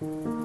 嗯。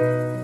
Bye.